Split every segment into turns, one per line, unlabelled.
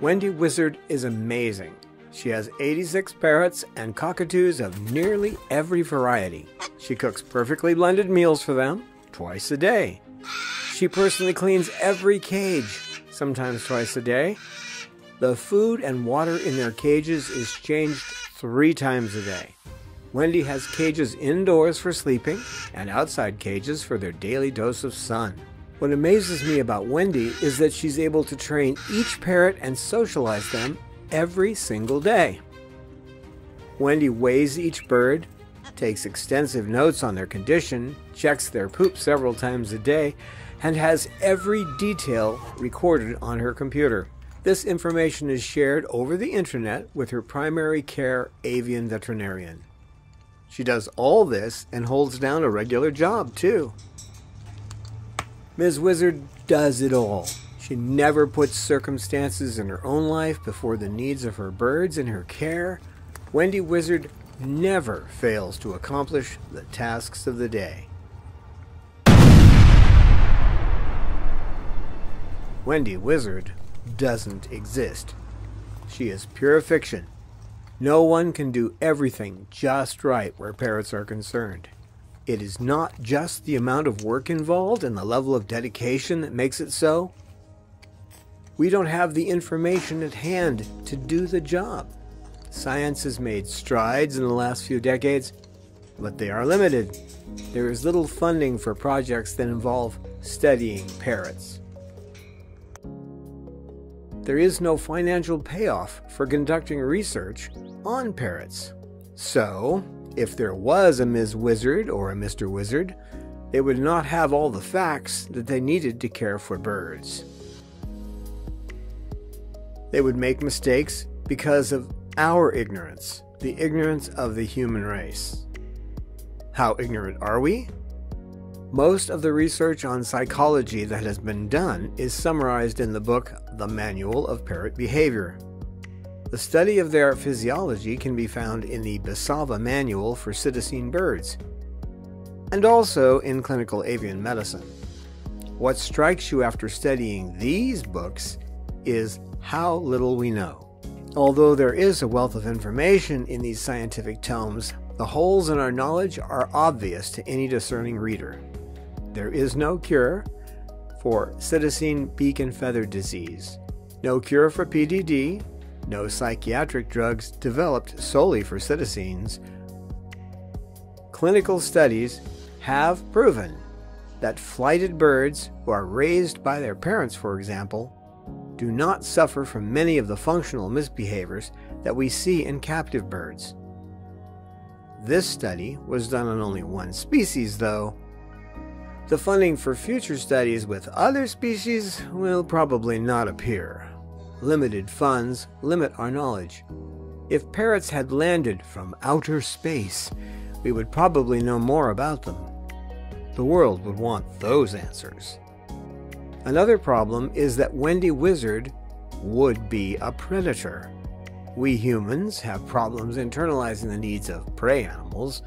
Wendy Wizard is amazing. She has 86 parrots and cockatoos of nearly every variety. She cooks perfectly blended meals for them twice a day. She personally cleans every cage, sometimes twice a day. The food and water in their cages is changed three times a day. Wendy has cages indoors for sleeping and outside cages for their daily dose of sun. What amazes me about Wendy is that she's able to train each parrot and socialize them every single day. Wendy weighs each bird, takes extensive notes on their condition, checks their poop several times a day, and has every detail recorded on her computer. This information is shared over the internet with her primary care avian veterinarian. She does all this and holds down a regular job, too. Ms. Wizard does it all. She never puts circumstances in her own life before the needs of her birds and her care. Wendy Wizard never fails to accomplish the tasks of the day. Wendy Wizard doesn't exist. She is pure fiction. No one can do everything just right where parrots are concerned. It is not just the amount of work involved and the level of dedication that makes it so. We don't have the information at hand to do the job. Science has made strides in the last few decades, but they are limited. There is little funding for projects that involve studying parrots. There is no financial payoff for conducting research on parrots. So, if there was a Ms. Wizard or a Mr. Wizard, they would not have all the facts that they needed to care for birds. They would make mistakes because of our ignorance, the ignorance of the human race. How ignorant are we? Most of the research on psychology that has been done is summarized in the book The Manual of Parrot Behavior the study of their physiology can be found in the BSAVA Manual for Psittacine Birds, and also in Clinical Avian Medicine. What strikes you after studying these books is how little we know. Although there is a wealth of information in these scientific tomes, the holes in our knowledge are obvious to any discerning reader. There is no cure for psittacine beak and feather disease, no cure for PDD, no psychiatric drugs developed solely for psittacines. Clinical studies have proven that flighted birds who are raised by their parents, for example, do not suffer from many of the functional misbehaviors that we see in captive birds. This study was done on only one species, though. The funding for future studies with other species will probably not appear. Limited funds limit our knowledge. If parrots had landed from outer space, we would probably know more about them. The world would want those answers. Another problem is that Wendy Wizard would be a predator. We humans have problems internalizing the needs of prey animals.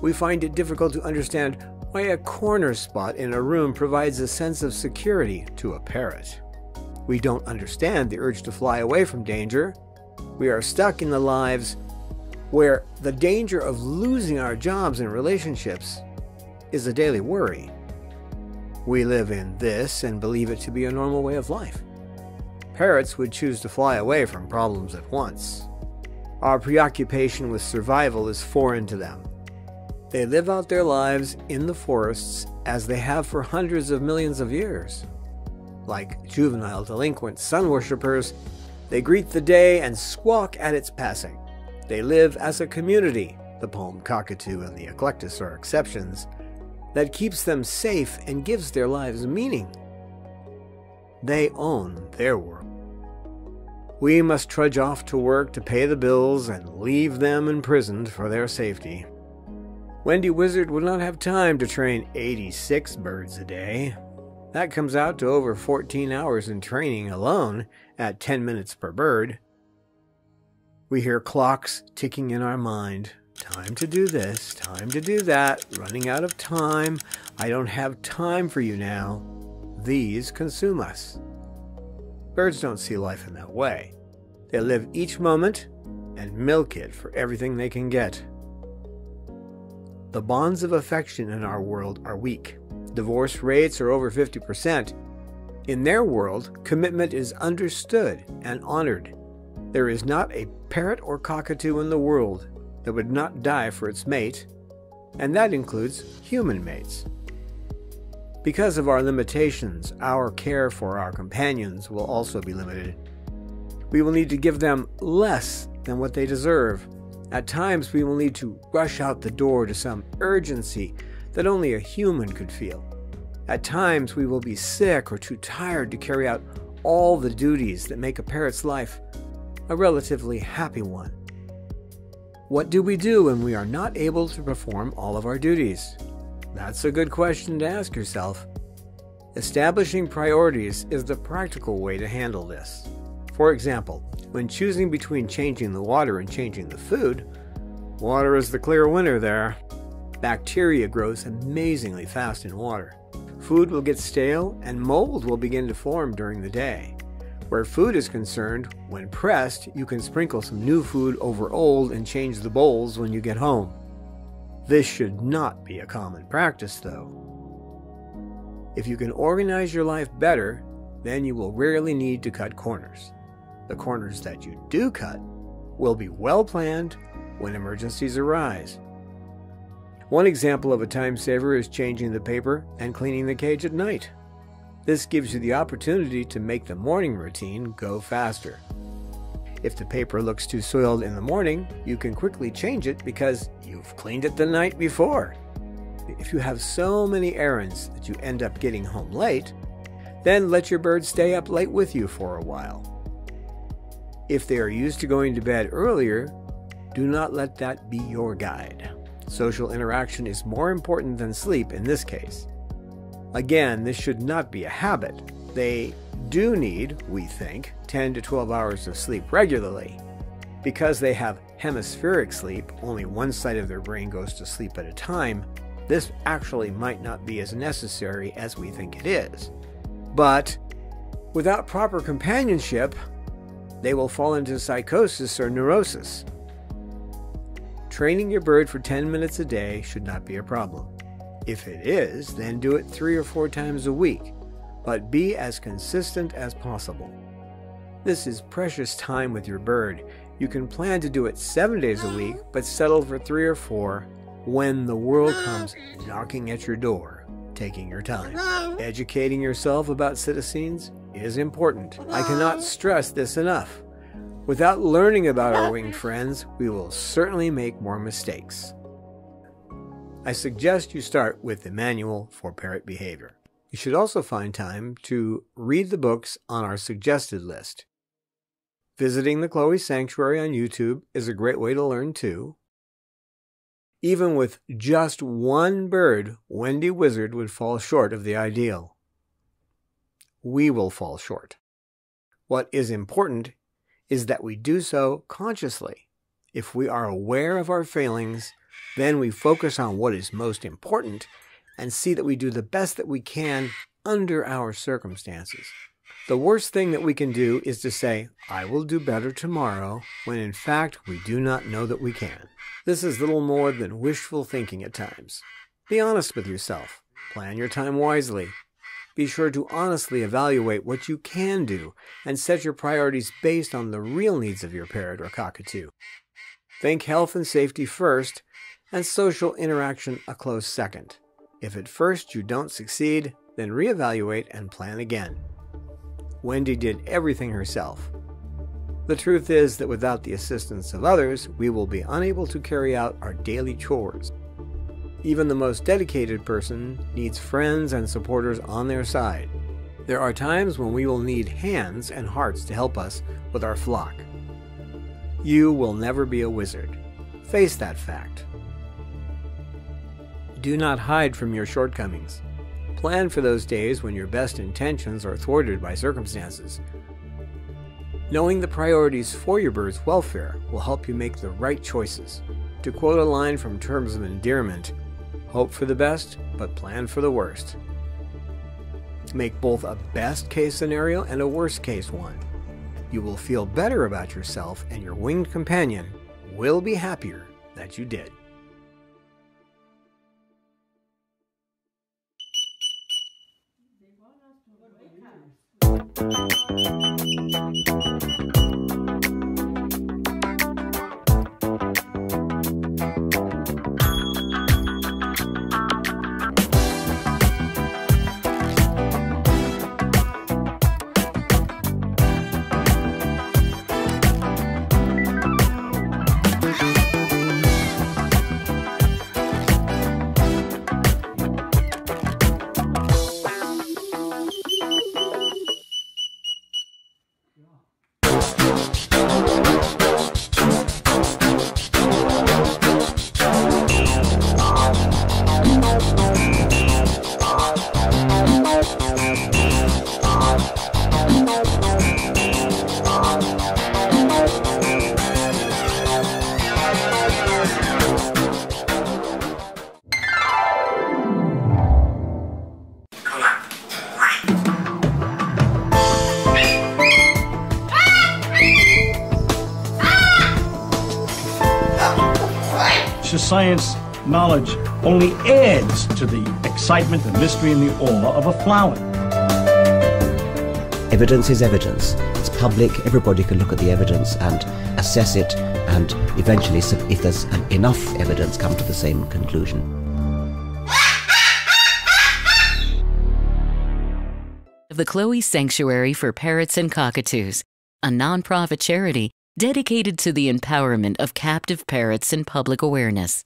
We find it difficult to understand why a corner spot in a room provides a sense of security to a parrot. We don't understand the urge to fly away from danger. We are stuck in the lives where the danger of losing our jobs and relationships is a daily worry. We live in this and believe it to be a normal way of life. Parrots would choose to fly away from problems at once. Our preoccupation with survival is foreign to them. They live out their lives in the forests as they have for hundreds of millions of years. Like juvenile delinquent sun worshippers, they greet the day and squawk at its passing. They live as a community, the palm cockatoo and the eclectus are exceptions, that keeps them safe and gives their lives meaning. They own their world. We must trudge off to work to pay the bills and leave them imprisoned for their safety. Wendy Wizard will not have time to train 86 birds a day, that comes out to over 14 hours in training alone at 10 minutes per bird. We hear clocks ticking in our mind. time to do this, time to do that, running out of time, I don't have time for you now, these consume us. Birds don't see life in that way. They live each moment and milk it for everything they can get. The bonds of affection in our world are weak. Divorce rates are over 50%. In their world, commitment is understood and honored. There is not a parrot or cockatoo in the world that would not die for its mate, and that includes human mates. Because of our limitations, our care for our companions will also be limited. We will need to give them less than what they deserve. At times, we will need to rush out the door to some urgency that only a human could feel. At times, we will be sick or too tired to carry out all the duties that make a parrot's life a relatively happy one. What do we do when we are not able to perform all of our duties? That's a good question to ask yourself. Establishing priorities is the practical way to handle this. For example, when choosing between changing the water and changing the food, water is the clear winner there. Bacteria grows amazingly fast in water. Food will get stale and mold will begin to form during the day. Where food is concerned, when pressed, you can sprinkle some new food over old and change the bowls when you get home. This should not be a common practice, though. If you can organize your life better, then you will rarely need to cut corners. The corners that you do cut will be well planned when emergencies arise. One example of a time saver is changing the paper and cleaning the cage at night. This gives you the opportunity to make the morning routine go faster. If the paper looks too soiled in the morning, you can quickly change it because you've cleaned it the night before. If you have so many errands that you end up getting home late, then let your bird stay up late with you for a while. If they are used to going to bed earlier, do not let that be your guide. Social interaction is more important than sleep in this case. Again, this should not be a habit. They do need, we think, 10 to 12 hours of sleep regularly. Because they have hemispheric sleep, only one side of their brain goes to sleep at a time, this actually might not be as necessary as we think it is. But without proper companionship, they will fall into psychosis or neurosis. Training your bird for 10 minutes a day should not be a problem. If it is, then do it three or four times a week but be as consistent as possible. This is precious time with your bird. You can plan to do it seven days a week, but settle for three or four when the world comes knocking at your door, taking your time. Educating yourself about psittacines is important. I cannot stress this enough. Without learning about our winged friends, we will certainly make more mistakes. I suggest you start with the Manual for Parrot Behavior. You should also find time to read the books on our suggested list. Visiting the Chloe Sanctuary on YouTube is a great way to learn too. Even with just one bird, Wendy Wizard would fall short of the ideal. We will fall short. What is important is that we do so consciously. If we are aware of our failings, then we focus on what is most important and see that we do the best that we can under our circumstances. The worst thing that we can do is to say, I will do better tomorrow, when in fact we do not know that we can. This is little more than wishful thinking at times. Be honest with yourself. Plan your time wisely. Be sure to honestly evaluate what you can do and set your priorities based on the real needs of your parrot or cockatoo. Think health and safety first, and social interaction a close second. If at first you don't succeed, then reevaluate and plan again. Wendy did everything herself. The truth is that without the assistance of others, we will be unable to carry out our daily chores. Even the most dedicated person needs friends and supporters on their side. There are times when we will need hands and hearts to help us with our flock. You will never be a wizard. Face that fact. Do not hide from your shortcomings. Plan for those days when your best intentions are thwarted by circumstances. Knowing the priorities for your bird's welfare will help you make the right choices. To quote a line from Terms of Endearment, hope for the best, but plan for the worst. Make both a best case scenario and a worst case one. You will feel better about yourself, and your winged companion will be happier that you did.
Science knowledge only adds to the excitement, the mystery, and the awe of a flower.
Evidence is evidence. It's public, everybody can look at the evidence and assess it, and eventually, if there's enough evidence, come to the same conclusion.
The Chloe Sanctuary for Parrots and Cockatoos, a nonprofit charity dedicated to the empowerment of captive parrots and public awareness.